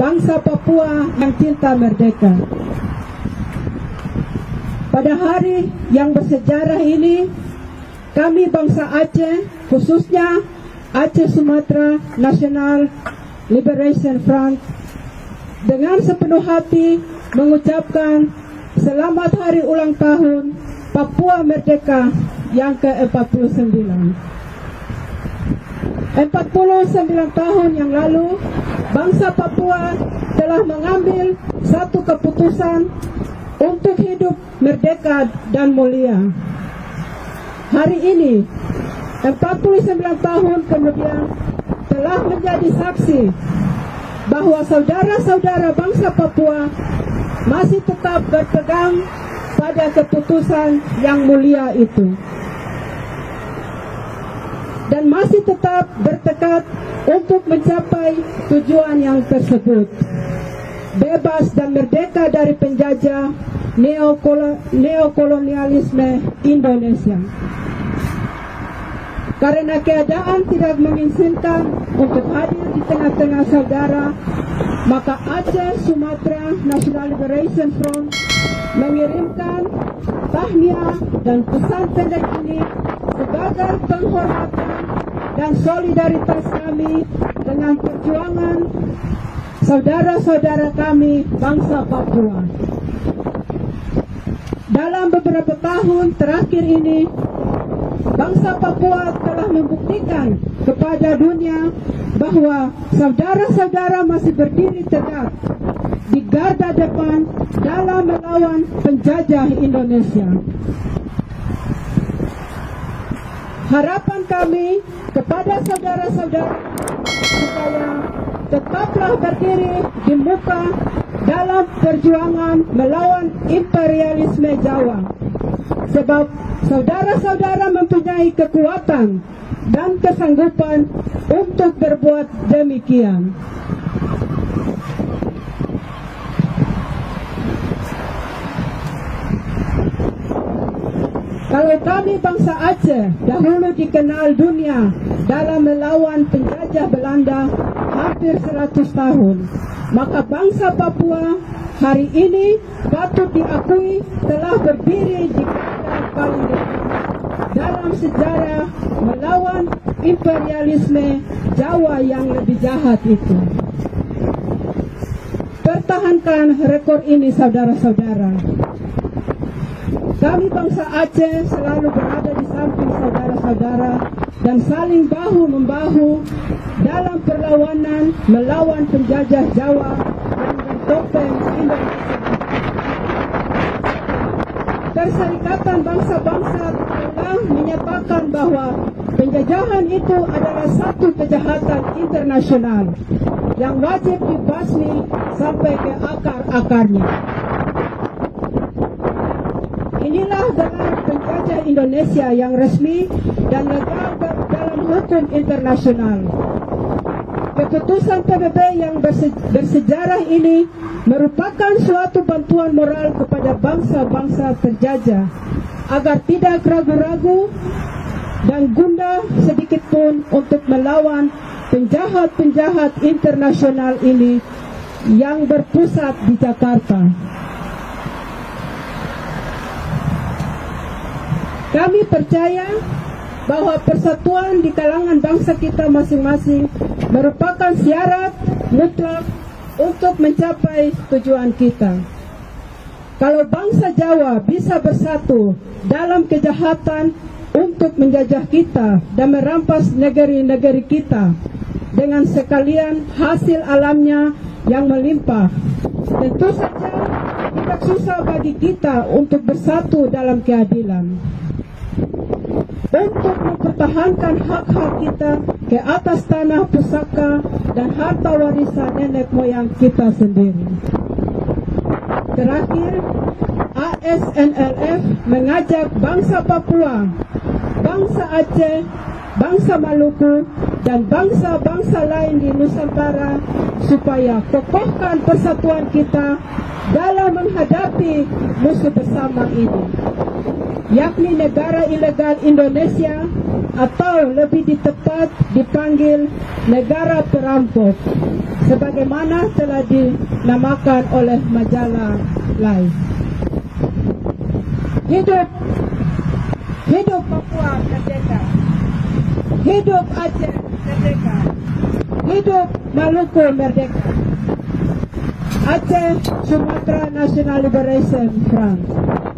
bangsa Papua yang cinta merdeka. Pada hari yang bersejarah ini, kami bangsa Aceh, khususnya Aceh Sumatera National Liberation Front, dengan sepenuh hati mengucapkan selamat hari ulang tahun Papua Merdeka yang ke-49. 49 tahun yang lalu, bangsa Papua telah mengambil satu keputusan untuk hidup merdeka dan mulia. Hari ini, 49 tahun kemudian, telah menjadi saksi bahwa saudara-saudara bangsa Papua masih tetap berpegang pada keputusan yang mulia itu dan masih tetap bertekad untuk mencapai tujuan yang tersebut. Bebas dan merdeka dari penjajah neokolonialisme Indonesia. Karena keadaan tidak mengizinkan untuk hadir di tengah-tengah saudara, maka Aceh Sumatera National Liberation Front mengirimkan tahniah dan pesan pendek ini sebagai penghormatan dan solidaritas kami dengan perjuangan saudara-saudara kami bangsa Papua. Dalam beberapa tahun terakhir ini, bangsa Papua telah membuktikan kepada dunia bahwa saudara-saudara masih berdiri tegak di garda depan dalam melawan penjajah Indonesia. Harapan kami kepada saudara-saudara supaya tetaplah berdiri di muka dalam perjuangan melawan imperialisme Jawa. Sebab saudara-saudara mempunyai kekuatan dan kesanggupan untuk berbuat demikian. Kalau kami bangsa Aceh dahulu dikenal dunia dalam melawan penjajah Belanda hampir 100 tahun, maka bangsa Papua hari ini patut diakui telah berdiri di garda paling depan dalam sejarah melawan imperialisme Jawa yang lebih jahat itu. Pertahankan rekor ini saudara-saudara. Kami bangsa Aceh selalu berada di samping saudara-saudara dan saling bahu-membahu dalam perlawanan melawan penjajah Jawa yang bertopeng Indonesia. Perserikatan Bangsa-Bangsa telah menyatakan bahwa penjajahan itu adalah satu kejahatan internasional yang wajib dibasmi sampai ke akar-akarnya. Indonesia yang resmi dan legal dalam hukum internasional. Keputusan PBB yang bersejarah ini merupakan suatu bantuan moral kepada bangsa-bangsa terjajah agar tidak ragu-ragu dan gundah sedikit pun untuk melawan penjahat-penjahat internasional ini yang berpusat di Jakarta. Kami percaya bahwa persatuan di kalangan bangsa kita masing-masing merupakan syarat mutlak untuk mencapai tujuan kita. Kalau bangsa Jawa bisa bersatu dalam kejahatan untuk menjajah kita dan merampas negeri-negeri kita dengan sekalian hasil alamnya yang melimpah, tentu saja tidak susah bagi kita untuk bersatu dalam keadilan untuk mempertahankan hak-hak kita ke atas tanah pusaka dan harta warisan nenek moyang kita sendiri. Terakhir, ASNLF mengajak bangsa Papua, bangsa Aceh, bangsa Maluku, dan bangsa-bangsa lain di Nusantara supaya kokohkan persatuan kita dalam menghadapi musuh bersama ini yakni negara ilegal Indonesia atau lebih ditepat dipanggil negara perampok sebagaimana telah dinamakan oleh majalah Life. Hidup hidup Papua merdeka. Hidup Aceh merdeka. Hidup Maluku merdeka. Aceh Sumatera National Liberation Front.